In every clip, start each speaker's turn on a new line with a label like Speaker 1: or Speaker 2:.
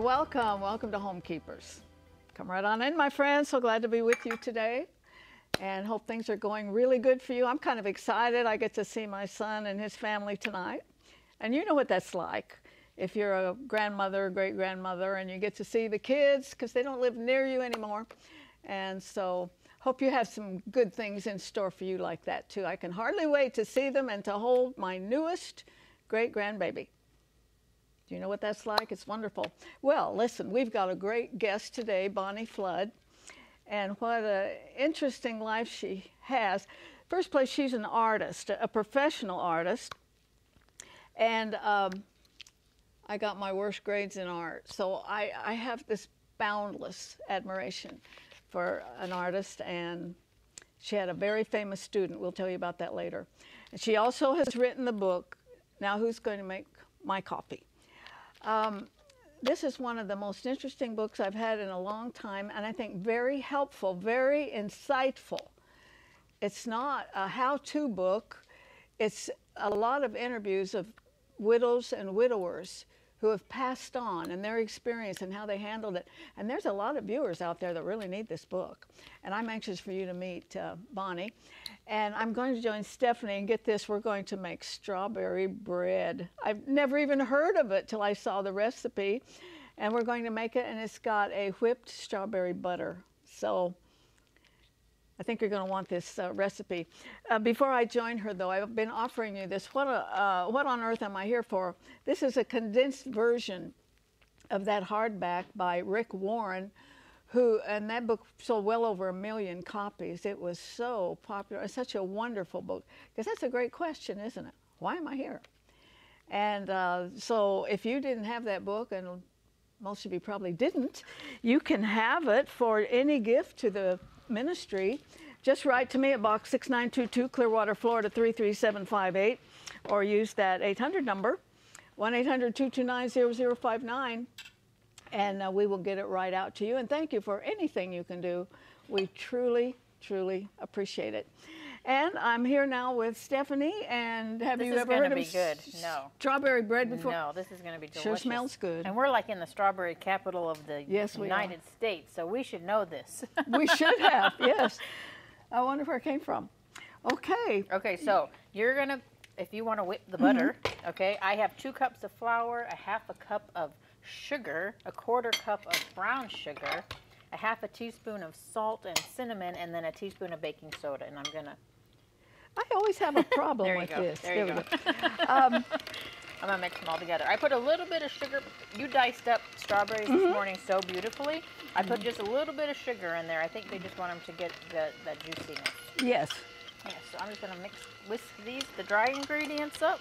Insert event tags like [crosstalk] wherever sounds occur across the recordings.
Speaker 1: Welcome. Welcome to Homekeepers. Come right on in, my friends. So glad to be with you today and hope things are going really good for you. I'm kind of excited. I get to see my son and his family tonight. And you know what that's like if you're a grandmother, great grandmother, and you get to see the kids because they don't live near you anymore. And so, hope you have some good things in store for you like that too. I can hardly wait to see them and to hold my newest great grandbaby. Do you know what that's like? It's wonderful. Well, listen, we've got a great guest today, Bonnie Flood, and what an interesting life she has. First place, she's an artist, a professional artist, and um, I got my worst grades in art. So I, I have this boundless admiration for an artist, and she had a very famous student. We'll tell you about that later. And she also has written the book, Now Who's Going to Make My Coffee? Um, this is one of the most interesting books I've had in a long time, and I think very helpful, very insightful. It's not a how to book, it's a lot of interviews of widows and widowers who have passed on and their experience and how they handled it. And there's a lot of viewers out there that really need this book. And I'm anxious for you to meet uh, Bonnie. And I'm going to join Stephanie and get this. We're going to make strawberry bread. I've never even heard of it till I saw the recipe. And we're going to make it, and it's got a whipped strawberry butter. So I think you're going to want this uh, recipe. Uh, before I join her, though, I've been offering you this. What, uh, what on earth am I here for? This is a condensed version of that hardback by Rick Warren, who, and that book sold well over a million copies. It was so popular. It's such a wonderful book. Because that's a great question, isn't it? Why am I here? And uh, so if you didn't have that book, and most of you probably didn't, you can have it for any gift to the ministry, just write to me at box 6922 Clearwater, Florida 33758 or use that 800 number 1-800-229-0059 and uh, we will get it right out to you and thank you for anything you can do. We truly truly appreciate it. And I'm here now with Stephanie. And have
Speaker 2: this
Speaker 1: you ever heard
Speaker 2: of
Speaker 1: be
Speaker 2: good? No.
Speaker 1: Strawberry bread before?
Speaker 2: No, this is going to be delicious.
Speaker 1: Sure smells good.
Speaker 2: And we're like in the strawberry capital of the
Speaker 1: yes,
Speaker 2: United States, so we should know this. [laughs]
Speaker 1: we should have. Yes. I wonder where it came from. Okay.
Speaker 2: Okay, so you're gonna, if you want to whip the butter, mm -hmm. okay. I have two cups of flour, a half a cup of sugar, a quarter cup of brown sugar, a half a teaspoon of salt and cinnamon, and then a teaspoon of baking soda. And I'm gonna
Speaker 1: I always have a [laughs] problem with
Speaker 2: go.
Speaker 1: this.
Speaker 2: There, there you go. go. [laughs] um, I'm gonna mix them all together. I put a little bit of sugar. You diced up strawberries mm -hmm. this mm-hmm. morning so beautifully. I put just a little bit of sugar in there. I think they just want them to get the, that juiciness.
Speaker 1: Yes.
Speaker 2: Yeah, so I'm just gonna mix, whisk these, the dry ingredients up.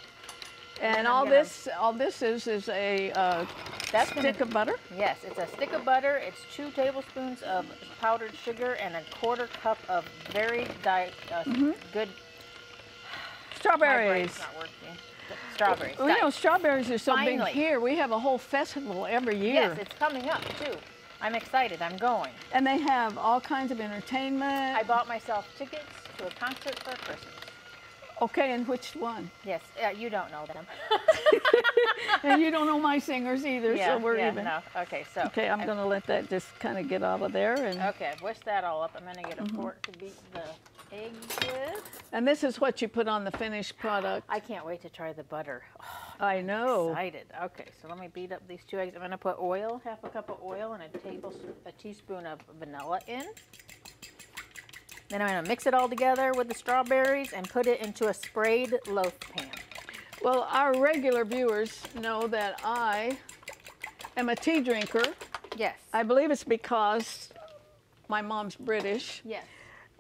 Speaker 1: And, and all this, all this is is a uh, That's stick gonna, of butter.
Speaker 2: Yes, it's a stick of butter. It's two tablespoons of powdered sugar and a quarter cup of very uh, mm -hmm. good
Speaker 1: Strawberries.
Speaker 2: Strawberries.
Speaker 1: Well, you know, strawberries are so
Speaker 2: Finally.
Speaker 1: big here. We have a whole festival every year.
Speaker 2: Yes, it's coming up too. I'm excited. I'm going.
Speaker 1: And they have all kinds of entertainment.
Speaker 2: I bought myself tickets to a concert for Christmas.
Speaker 1: Okay, and which one?
Speaker 2: Yes, uh, you don't know them. [laughs]
Speaker 1: and you don't know my singers either,
Speaker 2: yeah,
Speaker 1: so we're
Speaker 2: yeah,
Speaker 1: even.
Speaker 2: No. Okay, so.
Speaker 1: Okay, I'm going to let that just kind of get out of there. and.
Speaker 2: Okay, I've whisked that all up. I'm going to get a mm -hmm. fork to beat the eggs with.
Speaker 1: And this is what you put on the finished product.
Speaker 2: I can't wait to try the butter.
Speaker 1: Oh, I know.
Speaker 2: Excited. Okay, so let me beat up these two eggs. I'm going to put oil, half a cup of oil, and a tablespoon, a teaspoon of vanilla in. Then I'm going to mix it all together with the strawberries and put it into a sprayed loaf pan.
Speaker 1: Well, our regular viewers know that I am a tea drinker.
Speaker 2: Yes.
Speaker 1: I believe it's because my mom's British.
Speaker 2: Yes.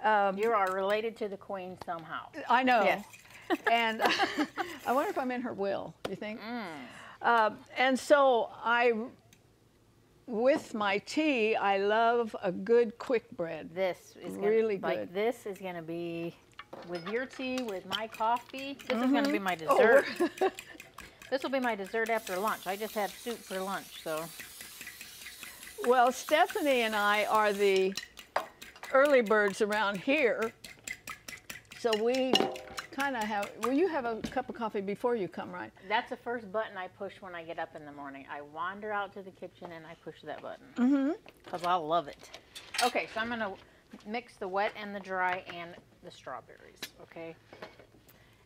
Speaker 2: Um, you are related to the Queen somehow.
Speaker 1: I know.
Speaker 2: Yes. [laughs]
Speaker 1: and [laughs] I wonder if I'm in her will, you think? Mm. Uh, and so I, with my tea, I love a good quick bread.
Speaker 2: This is
Speaker 1: really
Speaker 2: gonna,
Speaker 1: good.
Speaker 2: Like this is going to be with your tea, with my coffee. This mm -hmm. is going to be my mm-hmm. dessert. Oh. [laughs] this will be my dessert after lunch. I just had soup for lunch, so.
Speaker 1: Well, Stephanie and I are the early birds around here. So we kind of have. Well, you have a cup of coffee before you come, right?
Speaker 2: That's the first button I push when I get up in the morning. I wander out to the kitchen and I push that button. Mm-hmm. Because I love it. Okay, so I'm going to mix the wet and the dry and the strawberries, okay?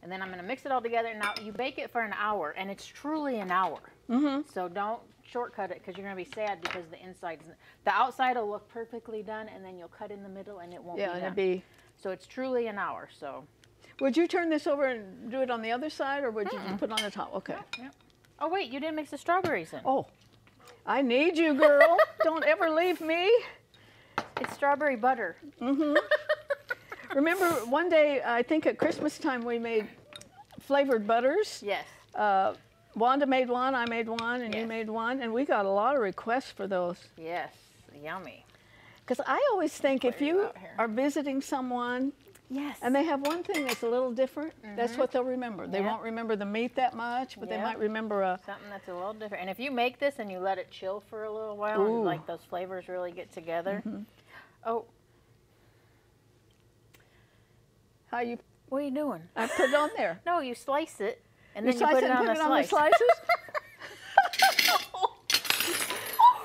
Speaker 2: And then I'm going to mix it all together. Now, you bake it for an hour, and it's truly an hour. Mm-hmm. So don't shortcut it because you're going to be sad because the inside's, the outside will look perfectly done, and then you'll cut in the middle and it won't
Speaker 1: Yeah,
Speaker 2: be done.
Speaker 1: it'd be.
Speaker 2: So it's truly an hour, so.
Speaker 1: Would you turn this over and do it on the other side, or would you just put it on the top? Okay.
Speaker 2: Yep. Oh, wait, you didn't mix the strawberries in.
Speaker 1: Oh, I need you, girl. [laughs] Don't ever leave me.
Speaker 2: It's strawberry butter. Mm-hmm. [laughs]
Speaker 1: Remember one day, I think at Christmas time, we made flavored butters.
Speaker 2: Yes.
Speaker 1: Uh, Wanda made one, I made one, and you made one, and we got a lot of requests for those.
Speaker 2: Yes. Yummy.
Speaker 1: Because I always think if
Speaker 2: you
Speaker 1: you are visiting someone
Speaker 2: Yes.
Speaker 1: and they have one thing that's a little different, that's what they'll remember. They
Speaker 2: Mm-hmm.
Speaker 1: Won't remember the meat that much, but they might remember a.
Speaker 2: Something that's a little different. And if you make this and you let it chill for a little while,
Speaker 1: Ooh. Mm-hmm.
Speaker 2: and like those flavors really get together. Oh,
Speaker 1: How you?
Speaker 2: what are you doing?
Speaker 1: I put it on there. [laughs]
Speaker 2: No, you slice it and
Speaker 1: You
Speaker 2: then you put
Speaker 1: it and
Speaker 2: on
Speaker 1: put it on the slices. [laughs]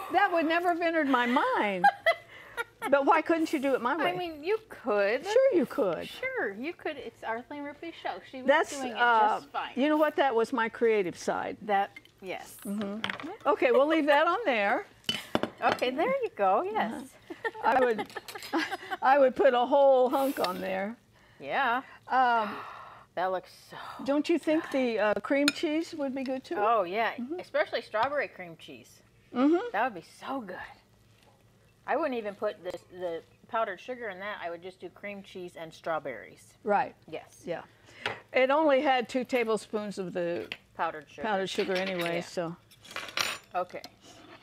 Speaker 1: [laughs] that would never have entered my mind. But why couldn't you do it my way?
Speaker 2: I mean, you could.
Speaker 1: sure you could.
Speaker 2: Sure, you could. It's Arthelene Rippy's show. She was
Speaker 1: That's
Speaker 2: doing it
Speaker 1: uh,
Speaker 2: just fine.
Speaker 1: you know what? That was my creative side.
Speaker 2: that, yes.
Speaker 1: Mm-hmm. Okay, we'll leave that on there.
Speaker 2: Okay, there you go. Yes.
Speaker 1: Uh-huh. I would, [laughs] I would put a whole hunk on there.
Speaker 2: yeah.
Speaker 1: Um,
Speaker 2: That looks so.
Speaker 1: don't you think the uh, cream cheese would be good too?
Speaker 2: Oh yeah, especially strawberry cream cheese.
Speaker 1: Mm-hmm.
Speaker 2: That would be so good. I wouldn't even put the the powdered sugar in that. I would just do cream cheese and strawberries.
Speaker 1: Right.
Speaker 2: Yes.
Speaker 1: Yeah. It only had two tablespoons of the
Speaker 2: Powdered sugar.
Speaker 1: powdered sugar anyway,
Speaker 2: Yeah.
Speaker 1: so
Speaker 2: Okay.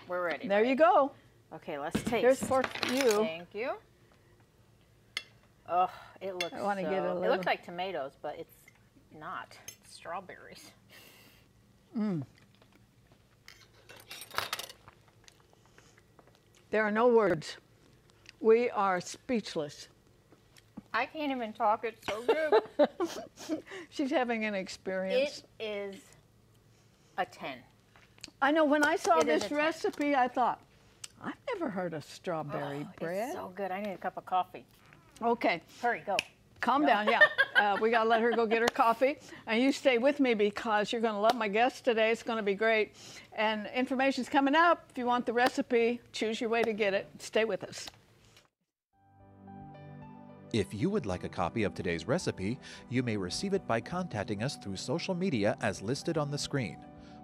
Speaker 2: We're ready.
Speaker 1: there
Speaker 2: right?
Speaker 1: you go.
Speaker 2: Okay, let's taste.
Speaker 1: There's for you.
Speaker 2: Thank you. Oh, it looks.
Speaker 1: I wanna get a
Speaker 2: so- It looks like tomatoes, but it's not. It's strawberries. Mm.
Speaker 1: There are no words. We are speechless.
Speaker 2: I can't even talk. It's so good. [laughs]
Speaker 1: She's having an experience.
Speaker 2: it is a ten.
Speaker 1: I know when I saw
Speaker 2: It is
Speaker 1: this recipe, I thought, I've never heard of strawberry
Speaker 2: Oh,
Speaker 1: bread.
Speaker 2: It's so good. I need a cup of coffee.
Speaker 1: okay,
Speaker 2: Hurry, go.
Speaker 1: Calm down. Yeah, uh, we got to let her go get her coffee. And you stay with me because you're going to love my guest today. It's going to be great. And information's coming up. If you want the recipe, choose your way to get it. Stay with us.
Speaker 3: If you would like a copy of today's recipe, you may receive it by contacting us through social media as listed on the screen.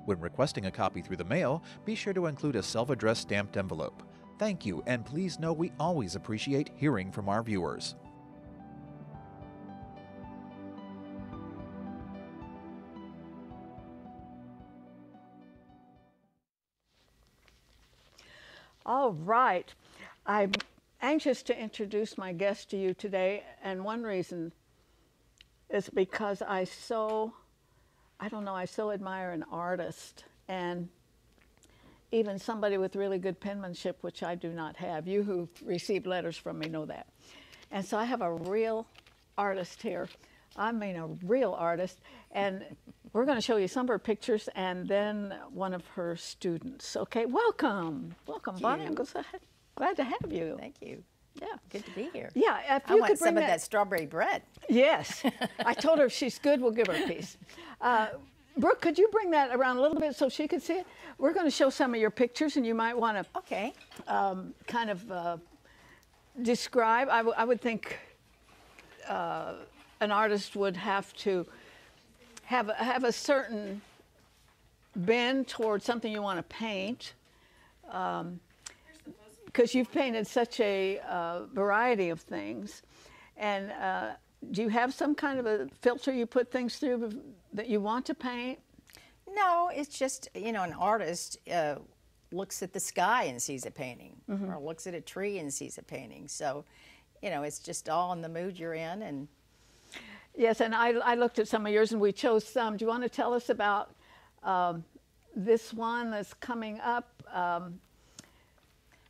Speaker 3: When requesting a copy through the mail, be sure to include a self addressed stamped envelope. Thank you, and please know we always appreciate hearing from our viewers.
Speaker 1: All right. I'm anxious to introduce my guest to you today, and one reason is because I so, I don't know, I so admire an artist and even somebody with really good penmanship, which I do not have. You who received letters from me know that. And so I have a real artist here. I mean, a real artist. And we're going to show you some of her pictures and then one of her students. Okay, welcome. Welcome, Bonnie. I'm so glad to have you.
Speaker 4: Thank you.
Speaker 1: Yeah.
Speaker 4: Good to be here.
Speaker 1: Yeah, if
Speaker 4: I want
Speaker 1: could bring
Speaker 4: some of that strawberry bread.
Speaker 1: Yes. I [laughs] told her if she's good, we'll give her a piece. Uh, Brooke, could you bring that around a little bit so she could see it? We're going to show some of your pictures, and you might want to
Speaker 4: Okay.
Speaker 1: um, kind of uh, describe. I, w- I would think uh, an artist would have to have a, have a certain bend towards something you want to paint, because you've painted such a uh, variety of things. And uh, do you have some kind of a filter you put things through that you want to paint?
Speaker 4: No, it's just, you know, an artist uh, looks at the sky and sees a painting,
Speaker 1: Mm-hmm.
Speaker 4: or looks at a tree and sees a painting. So, you know, it's just all in the mood you're in. And
Speaker 1: Yes, and I, I looked at some of yours and we chose some. Do you want to tell us about um, this one that's coming up? Um,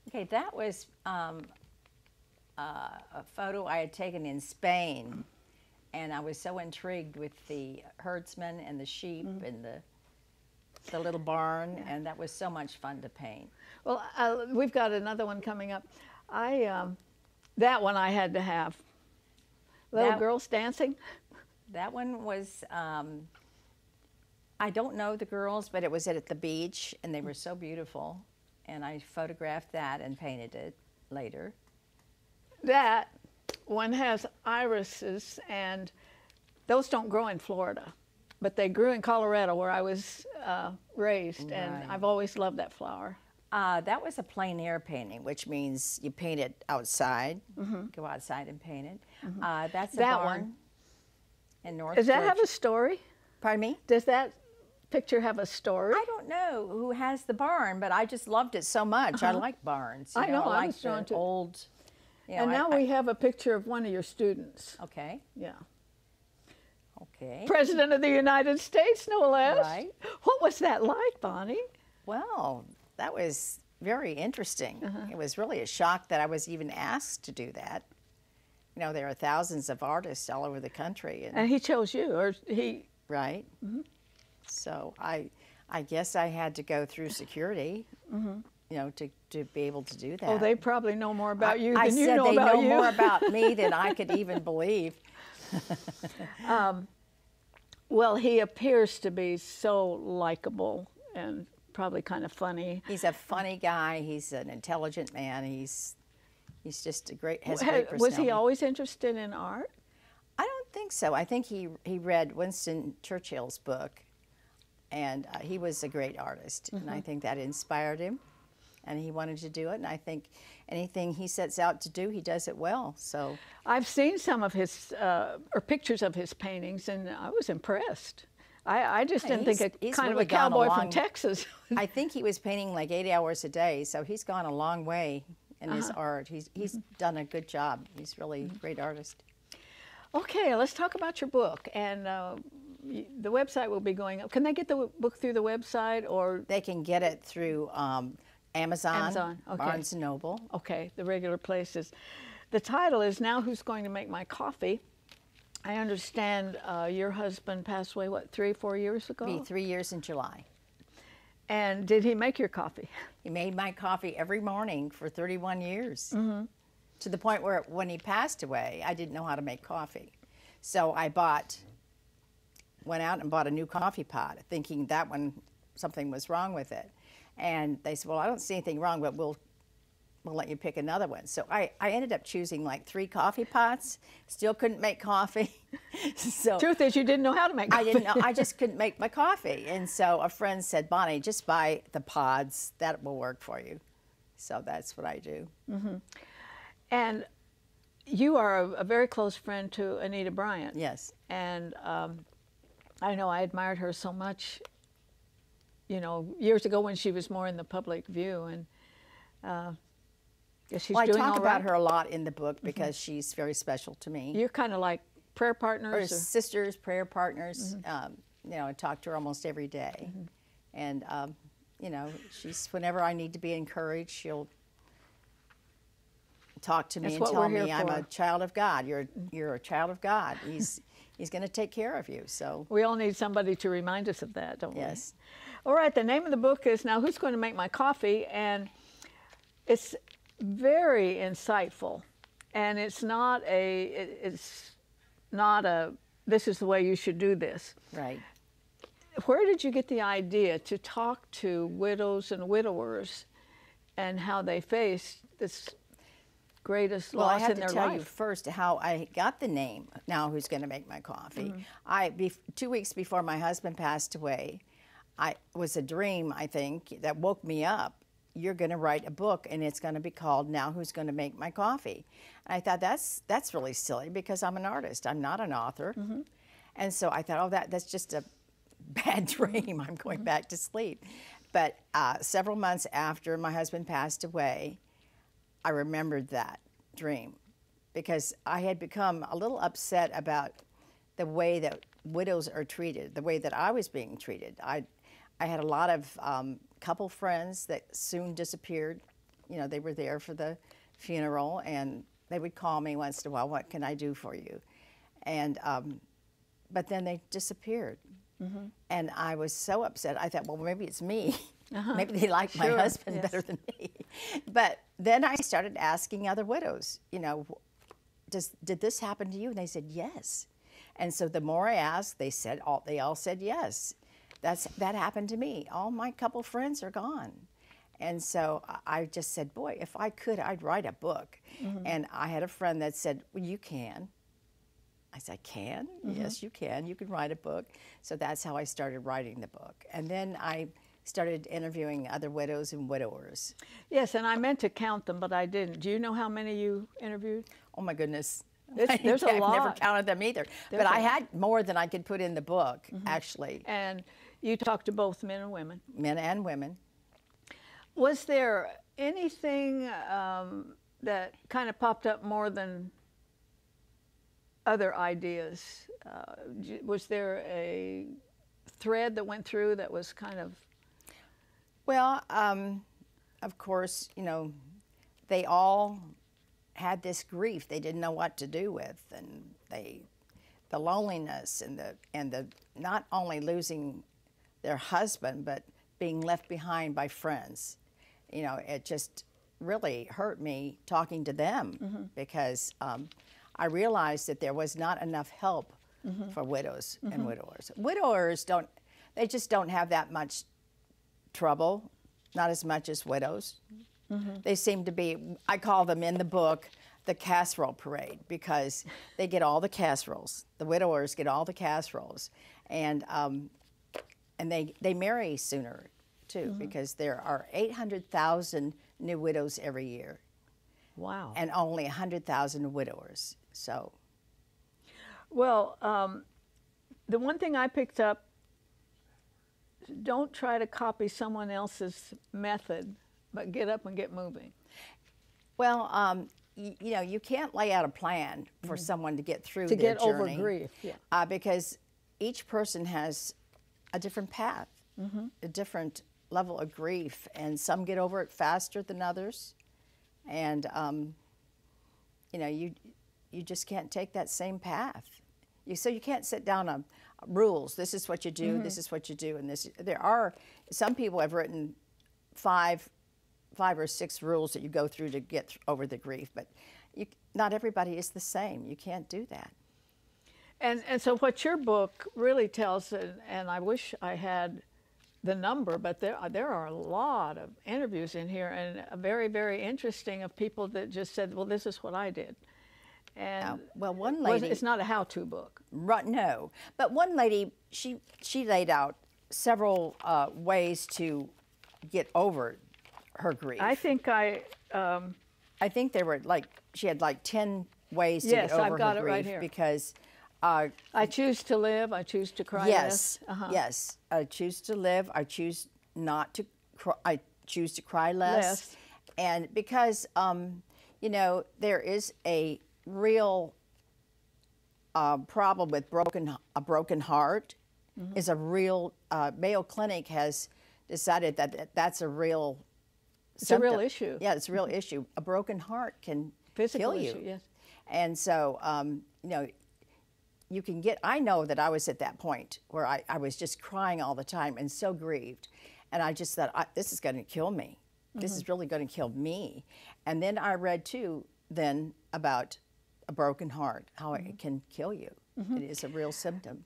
Speaker 4: okay, that was um, uh, a photo I had taken in Spain. and I was so intrigued with the herdsmen and the sheep
Speaker 1: Mm-hmm.
Speaker 4: and the the little barn, and that was so much fun to paint.
Speaker 1: Well, uh, we've got another one coming up. I um, that one I had to have. Little
Speaker 4: That-
Speaker 1: girls dancing.
Speaker 4: That one was. Um, I don't know the girls, but it was at the beach, and they were so beautiful, and I photographed that and painted it later.
Speaker 1: That one has irises, and those don't grow in Florida, but they grew in Colorado where I was uh, raised, and I've always loved that flower.
Speaker 4: Uh, that was a plein air painting, which means you paint it outside, go outside and paint it. Uh, that's a
Speaker 1: Mm-hmm. That
Speaker 4: barn
Speaker 1: one.
Speaker 4: in North.
Speaker 1: Does that have a story?
Speaker 4: Pardon me?
Speaker 1: Does that picture have a story?
Speaker 4: I don't know who has the barn, but I just loved it so much. I like barns. you
Speaker 1: Uh-huh. I know, I
Speaker 4: like
Speaker 1: was drawn to
Speaker 4: old. You know,
Speaker 1: and
Speaker 4: I-
Speaker 1: now
Speaker 4: I-
Speaker 1: we have a picture of one of your students.
Speaker 4: okay,
Speaker 1: Yeah.
Speaker 4: okay.
Speaker 1: President of the United States, no less.
Speaker 4: Right.
Speaker 1: What was that like, Bonnie?
Speaker 4: Well, that was very interesting.
Speaker 1: Uh-huh.
Speaker 4: It was really a shock that I was even asked to do that. You know, there are thousands of artists all over the country, and
Speaker 1: And he chose you, or he.
Speaker 4: right?
Speaker 1: Mm-hmm.
Speaker 4: So I, I guess I had to go through security, you know, to, to be able to do that.
Speaker 1: Oh, they probably know more about
Speaker 4: I,
Speaker 1: you than
Speaker 4: I
Speaker 1: you
Speaker 4: said
Speaker 1: know
Speaker 4: they
Speaker 1: about
Speaker 4: know
Speaker 1: you.
Speaker 4: more about me than I could [laughs] even believe.
Speaker 1: well, he appears to be so likable and probably kind of funny.
Speaker 4: He's a funny guy. He's an intelligent man. He's he's just a great has a great
Speaker 1: was he always interested in art?
Speaker 4: I don't think so. I think he he read Winston Churchill's book, and uh, he was a great artist, and
Speaker 1: Mm-hmm.
Speaker 4: I think that inspired him, and he wanted to do it. And I think anything he sets out to do, he does it well. So
Speaker 1: I've seen some of his uh, or pictures of his paintings, and I was impressed. I, I just
Speaker 4: Yeah,
Speaker 1: didn't think a
Speaker 4: he's
Speaker 1: kind
Speaker 4: really
Speaker 1: of a cowboy
Speaker 4: along-
Speaker 1: from Texas.
Speaker 4: I think he was painting like eight hours a day. So he's gone a long way in his
Speaker 1: Uh-huh.
Speaker 4: art. He's he's
Speaker 1: Mm-hmm.
Speaker 4: done a good job. He's really a great artist.
Speaker 1: okay, let's talk about your book. And uh, the website will be going up. Can they get the book through the website or
Speaker 4: They can get it through um, Amazon,
Speaker 1: Amazon, okay.
Speaker 4: Barnes Noble.
Speaker 1: Okay, the regular places. The title is Now Who's Going to Make My Coffee? I understand uh, your husband passed away, what, three, four years ago?
Speaker 4: Be three years in July.
Speaker 1: And did he make your coffee? [laughs]
Speaker 4: He made my coffee every morning for 31 years.
Speaker 1: Mm-hmm.
Speaker 4: To the point where when he passed away, I didn't know how to make coffee. So I bought, went out and bought a new coffee pot, thinking that one, something was wrong with it. And they said, Well, I don't see anything wrong, but we'll, we'll let you pick another one. So I, I ended up choosing like three coffee pots, still couldn't make coffee. [laughs] so
Speaker 1: Truth is, you didn't know how to make
Speaker 4: I
Speaker 1: coffee.
Speaker 4: didn't know. I just couldn't make my coffee, and so a friend said, "Bonnie, just buy the pods. That will work for you." So that's what I do.
Speaker 1: And you are a, a very close friend to Anita Bryant.
Speaker 4: Yes.
Speaker 1: And um, I know I admired her so much, you know, years ago when she was more in the public view. And uh, guess she's
Speaker 4: well, I talk about
Speaker 1: right. Mm-hmm.
Speaker 4: her a lot in the book because she's very special to me.
Speaker 1: You're kind of like prayer partners. or-
Speaker 4: sisters, prayer partners.
Speaker 1: Mm-hmm.
Speaker 4: Um, you know, I talk to her almost every day. and um, you know, she's whenever I need to be encouraged, she'll talk to me
Speaker 1: That's
Speaker 4: and tell me I'm a
Speaker 1: for. Mm-hmm.
Speaker 4: child of God. You're you're a child of God. He's he's going to take care of you. So
Speaker 1: We all need somebody to remind us of that, don't
Speaker 4: yes.
Speaker 1: we? Yes. All right, the name of the book is Now Who's Going to Make My Coffee? And it's very insightful. And it's not a, it- it's not a, this is the way you should do this.
Speaker 4: Right.
Speaker 1: Where did you get the idea to talk to widows and widowers and how they face this greatest
Speaker 4: Well, I have to
Speaker 1: their
Speaker 4: tell you first how I got the name. Now, who's going to make my coffee?
Speaker 1: Mm-hmm.
Speaker 4: I bef- two weeks before my husband passed away, I was a dream. I think that woke me up. You're going to write a book, and it's going to be called "Now Who's Going to Make My Coffee." And I thought that's that's really silly because I'm an artist. I'm not an author.
Speaker 1: Mm-hmm.
Speaker 4: And so I thought, oh, that that's just a [laughs] bad dream. I'm going back to sleep. But uh, several months after my husband passed away, I remembered that dream because I had become a little upset about the way that widows are treated, the way that I was being treated. I, I had a lot of um, couple friends that soon disappeared. You know, they were there for the funeral and they would call me once in a while, What can I do for you? and um, but then they disappeared. And I was so upset. I thought, well, maybe it's me. maybe they like my husband
Speaker 1: yes.
Speaker 4: better than me. But then I started asking other widows, you know, does did this happen to you? And they said yes. And so the more I asked, they said all they all said yes. That's that happened to me. All my couple friends are gone. And so I- just said, boy, if I could, I'd write a book. Mm-hmm. And I had a friend that said, well, you can. I said, I can? Mm-hmm. Yes, you can. You can write a book. So that's how I started writing the book. And then I started interviewing other widows and widowers.
Speaker 1: Yes, and I meant to count them, but I didn't. Do you know how many you interviewed?
Speaker 4: Oh my goodness.
Speaker 1: It's- [laughs] there's a
Speaker 4: I've never counted them either.
Speaker 1: There's
Speaker 4: but I had more than I could put in the book, mm-hmm. actually,
Speaker 1: And you talked to both men and women.
Speaker 4: men and women.
Speaker 1: Was there anything um, that kind of popped up more than other ideas? Uh, was there a thread that went through that was kind of
Speaker 4: Well, um, of course, you know, they all had this grief they didn't know what to do with, and they, the loneliness and the and the not only losing their husband but being left behind by friends. You know, it just really hurt me talking to them because um, I realized that there was not enough help for widows and widowers. Widowers don't, they just don't have that much trouble, not as much as widows. They seem to be, I call them in the book the casserole parade because they get all the casseroles. The widowers get all the casseroles. And, um, and they, they marry sooner too because there are 800,000 new widows every year
Speaker 1: wow?
Speaker 4: and only 100,000 widowers. So,
Speaker 1: Well, um, the one thing I picked up don't try to copy someone else's method, but get up and get moving.
Speaker 4: well, um, y- you know, you can't lay out a plan for someone to get through
Speaker 1: To get over grief, yeah.
Speaker 4: uh, because each person has a different path,
Speaker 1: Mm-hmm.
Speaker 4: a different level of grief, and some get over it faster than others, and um, you know, you you just can't take that same path. You, so you can't set down a, rules. This is what you do.
Speaker 1: Mm-hmm.
Speaker 4: This is what you do, and this. There are some people have written five five or six rules that you go through to get over the grief, but you, not everybody is the same. You can't do that.
Speaker 1: And and so what your book really tells, and, and I wish I had the number, but there are- there are a lot of interviews in here, and very very interesting of people that just said, well, this is what I did, and
Speaker 4: Uh, well, one lady,
Speaker 1: it's not a how-to book.
Speaker 4: Right, no, but one lady, she she laid out several uh, ways to get over her grief.
Speaker 1: I think I. Um,
Speaker 4: I think there were like she had like ten ways to
Speaker 1: Yes,
Speaker 4: get
Speaker 1: I've
Speaker 4: over
Speaker 1: got
Speaker 4: her
Speaker 1: it
Speaker 4: grief
Speaker 1: right here.
Speaker 4: because. Uh,
Speaker 1: I choose to live. I choose to cry
Speaker 4: yes,
Speaker 1: less. Uh-huh.
Speaker 4: yes. I choose to live. I choose not to. Cry, I choose to cry less,
Speaker 1: Less.
Speaker 4: and because um, you know there is a real uh, problem with broken a broken heart
Speaker 1: Mm-hmm.
Speaker 4: is a real. Uh, Mayo Clinic has decided that that- that's a real.
Speaker 1: It's a real issue.
Speaker 4: Yeah, it's a real issue. A broken heart can
Speaker 1: Physical
Speaker 4: kill
Speaker 1: issue,
Speaker 4: you.
Speaker 1: yes.
Speaker 4: And so, um, you know, you can get, I know that I was at that point where I, I was just crying all the time and so grieved. And I just thought, I, this is going to kill me. This
Speaker 1: Mm-hmm.
Speaker 4: is really going to kill me. And then I read too, then about a broken heart, how
Speaker 1: Mm-hmm.
Speaker 4: it can kill you. It is a real symptom.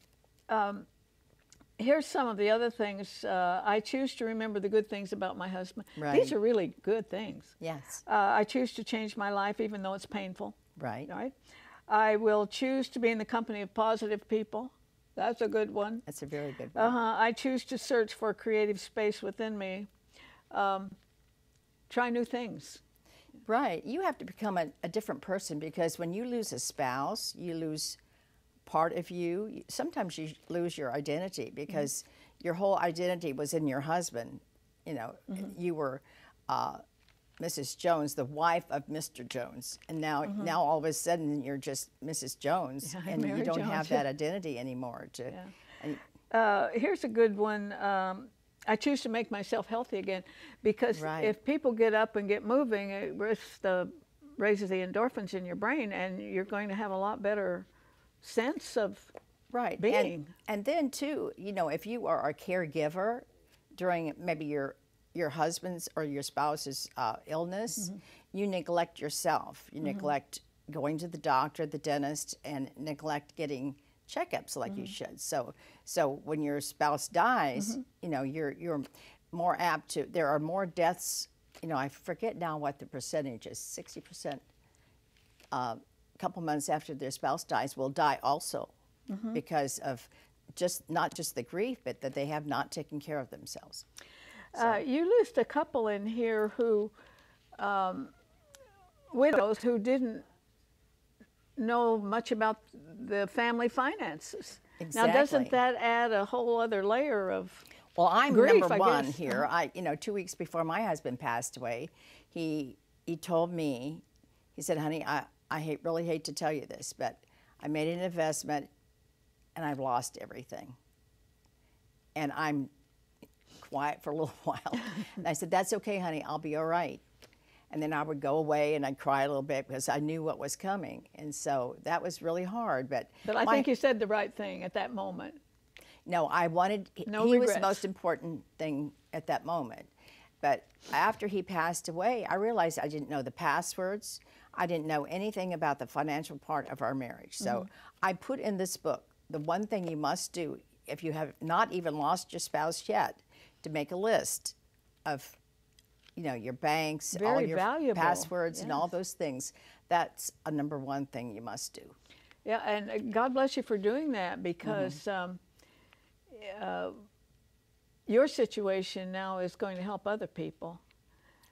Speaker 1: Here's some of the other things. Uh, I choose to remember the good things about my husband.
Speaker 4: Right.
Speaker 1: These are really good things.
Speaker 4: Yes.
Speaker 1: Uh, I choose to change my life even though it's painful.
Speaker 4: Right.
Speaker 1: Right. I will choose to be in the company of positive people. That's a good one.
Speaker 4: That's a very good one.
Speaker 1: Uh-huh. I choose to search for creative space within me. Um, try new things.
Speaker 4: Right. You have to become a, a different person because when you lose a spouse, you lose part of you. Sometimes you lose your identity because your whole identity was in your husband. You know, you were uh, Mrs. Jones, the wife of Mr. Jones, and now now all of a sudden you're just Mrs. Jones,
Speaker 1: Yeah,
Speaker 4: and you don't
Speaker 1: Jones,
Speaker 4: have that identity anymore. To and,
Speaker 1: Uh, here's a good one. Um, I choose to make myself healthy again because
Speaker 4: Right.
Speaker 1: if people get up and get moving, it risks the, raises the endorphins in your brain, and you're going to have a lot better sense of
Speaker 4: right
Speaker 1: being.
Speaker 4: And, and then too you know if you are a caregiver during maybe your your husband's or your spouse's uh, illness
Speaker 1: Mm-hmm.
Speaker 4: you neglect yourself you neglect going to the doctor the dentist and neglect getting checkups like
Speaker 1: Mm-hmm.
Speaker 4: you should so so when your spouse dies you know you're you're more apt to there are more deaths you know i forget now what the percentage is 60% a couple months after their spouse dies will die also because of just not just the grief, but that they have not taken care of themselves.
Speaker 1: Uh, you list a couple in here who, um, widows who didn't know much about the family finances. Now, doesn't that add a whole other layer of?
Speaker 4: Well, I'm
Speaker 1: Grief,
Speaker 4: number one here. I, you know, two weeks before my husband passed away, he he told me, he said, "Honey, I I hate really hate to tell you this, but I made an investment, and I've lost everything, and I'm quiet for a little [laughs] while." and I said, "That's okay, honey. I'll be all right." And then I would go away and I'd cry a little bit because I knew what was coming, and so that was really hard. But
Speaker 1: But I
Speaker 4: my-
Speaker 1: think you said the right thing at that moment.
Speaker 4: no, I wanted, he-
Speaker 1: No
Speaker 4: he was the most important thing at that moment. But after he passed away, I realized I didn't know the passwords. I didn't know anything about the financial part of our marriage. So
Speaker 1: Mm-hmm.
Speaker 4: I put in this book the one thing you must do if you have not even lost your spouse yet to make a list of you know your banks all your
Speaker 1: valuable,
Speaker 4: passwords and all those things that's a number one thing you must do
Speaker 1: Yeah, and uh, God bless you for doing that because um, uh, your situation now is going to help other people.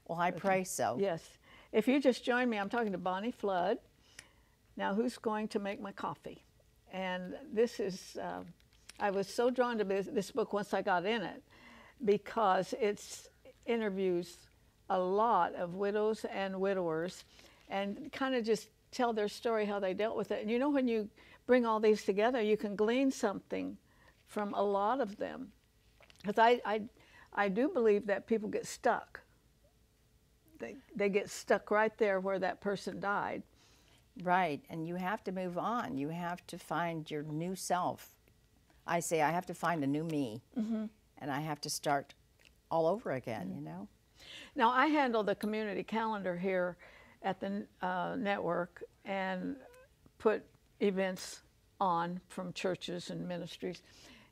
Speaker 4: well i pray so
Speaker 1: Yes. If you just joined me, I'm talking to Bonnie Flood. Now, who's going to make my coffee? And this is, um, I was so drawn to this, this book once I got in it because it interviews a lot of widows and widowers and kind of just tell their story, how they dealt with it. And you know, when you bring all these together, you can glean something from a lot of them. Because I, I, I do believe that people get stuck they, they get stuck right there where that person died.
Speaker 4: Right, and you have to move on. You have to find your new self. I say I have to find a new me, mm-hmm. And I have to start all over again. You know.
Speaker 1: Now, I handle the community calendar here at the uh, network and put events on from churches and ministries.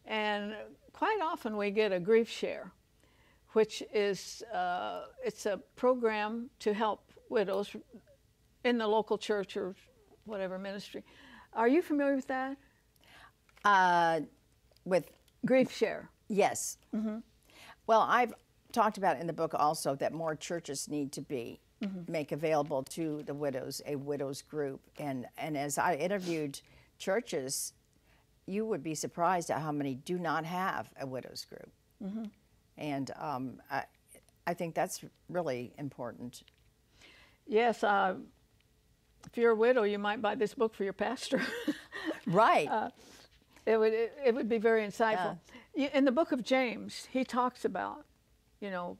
Speaker 1: And quite often we get a grief share, which is uh, it's a program to help widows in the local church or whatever ministry. Are you familiar with that?
Speaker 4: Uh, with
Speaker 1: Grief share.
Speaker 4: Yes. Well, I've talked about in the book also that more churches need to be make available to the widows a widows group, and and as I interviewed churches, you would be surprised at how many do not have a widows group, and um, I, I think that's really important.
Speaker 1: Yes, uh, if you're a widow, you might buy this book for your pastor. [laughs]
Speaker 4: Right.
Speaker 1: it would it, it would be very insightful. Y- In the book of James, he talks about, you know,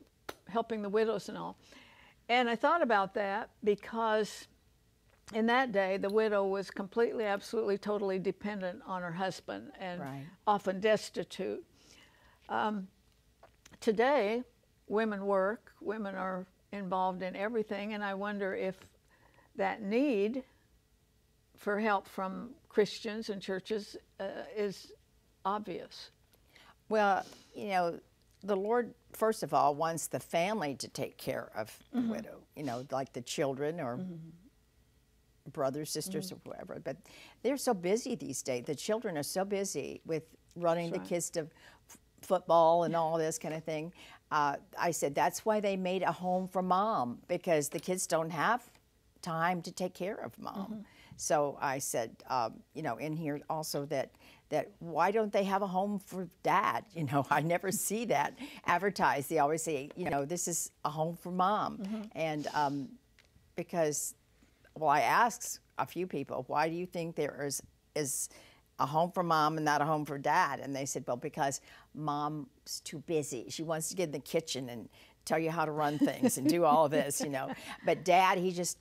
Speaker 1: helping the widows and all. And I thought about that because in that day the widow was completely, absolutely, totally dependent on her husband and
Speaker 4: Right.
Speaker 1: often destitute. Um, today, women work, women are involved in everything, and I wonder if that need for help from Christians and churches uh, is obvious.
Speaker 4: Well, you know, the Lord, first of all, wants the family to take care of the widow, you know, like the children or brothers, sisters, or whoever. But they're so busy these days. The children are so busy with running the
Speaker 1: right.
Speaker 4: kids to f- football and all this kind of thing. Uh, I said, that's why they made a home for mom, because the kids don't have time to take care of mom. So I said, um, you know, in here also that that why don't they have a home for dad? [laughs] You know, I never see that advertised. They always say, you know, this is a home for mom, and um, because, well, I asked a few people, why do you think there is is a home for mom and not a home for dad? And they said, well, because mom's too busy. She wants to get in the kitchen and tell you how to run things and do all of this, you know. [laughs] But dad, he just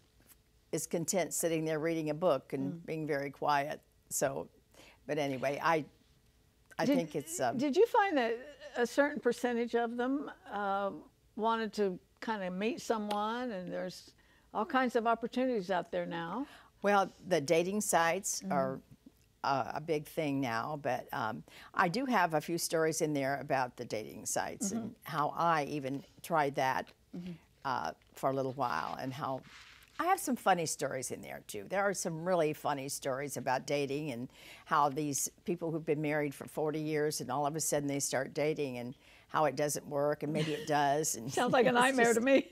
Speaker 4: is content sitting there reading a book and being very quiet. so, but anyway, I I
Speaker 1: Did-
Speaker 4: think it's um,
Speaker 1: Did you find that a certain percentage of them uh, wanted to kind of meet someone, and there's all kinds of opportunities out there now?
Speaker 4: Well, the dating sites are uh, a big thing now, but um, I do have a few stories in there about the dating sites and how I even tried that uh, for a little while, and how I have some funny stories in there too. There are some really funny stories about dating and how these people who've been married for 40 years and all of a sudden they start dating and how it doesn't work and maybe it [laughs] does. And
Speaker 1: Sounds like [laughs] a nightmare
Speaker 4: just-
Speaker 1: to me.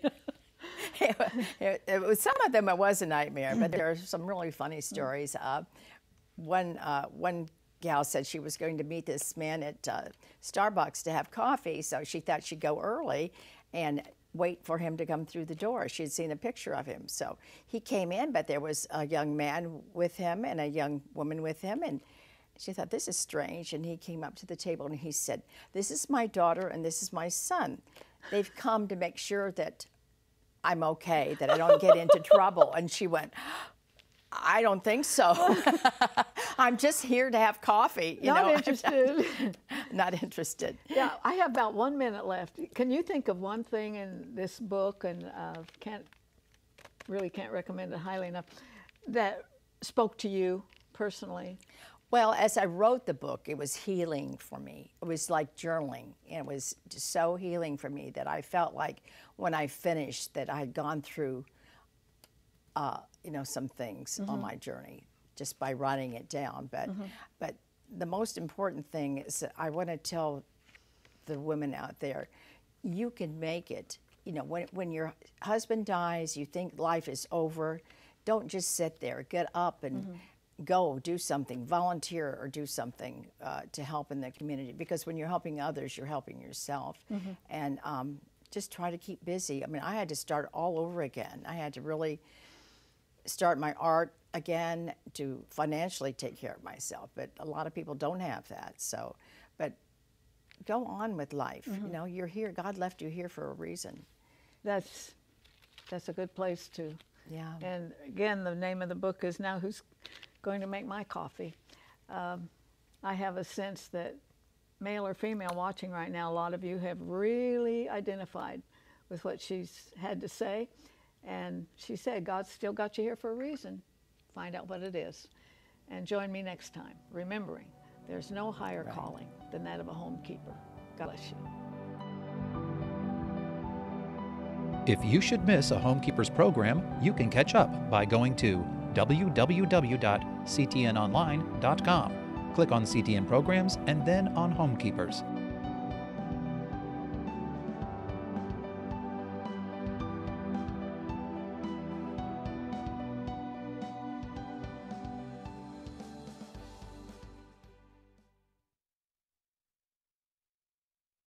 Speaker 1: [laughs]
Speaker 4: it, it was, some of them it was a nightmare, but there are some really funny stories. Uh, one uh, one gal said she was going to meet this man at uh, Starbucks to have coffee, so she thought she'd go early and wait for him to come through the door. She had seen a picture of him, so he came in, but there was a young man with him and a young woman with him, and. She thought, this is strange. And he came up to the table and he said, This is my daughter and this is my son. They've come to make sure that I'm okay, that I don't get into [laughs] trouble. And she went, I don't think so. [laughs] I'm just here to have coffee. You
Speaker 1: Not
Speaker 4: know, [laughs]
Speaker 1: interested.
Speaker 4: Not interested.
Speaker 1: yeah, I have about one minute left. Can you think of one thing in this book, and uh, can't really can't recommend it highly enough, that spoke to you personally?
Speaker 4: Well, as I wrote the book, it was healing for me. It was like journaling. And it was just so healing for me that I felt like when I finished that I had gone through, uh, you know, some things on my journey just by writing it down. But, but the most important thing is I want to tell the women out there, you can make it. You know, when, when your husband dies, you think life is over. Don't just sit there. Get up and go do something, volunteer or do something uh, to help in the community. Because when you're helping others, you're helping yourself. And um, just try to keep busy. I mean, I had to start all over again. I had to really start my art again to financially take care of myself. But a lot of people don't have that. So, but go on with life. You know, you're here. God left you here for a reason.
Speaker 1: That's that's a good place to.
Speaker 4: Yeah.
Speaker 1: And again, the name of the book is now Who's Going to Make My Coffee? Um, I have a sense that male or female watching right now, a lot of you have really identified with what she's had to say. And she said, God's still got you here for a reason. Find out what it is. And join me next time, remembering there's no higher calling than that of a homekeeper. God bless you.
Speaker 3: If you should miss a Homekeepers program, you can catch up by going to www.ctnonline.com. Click on CTN Programs and then on Homekeepers.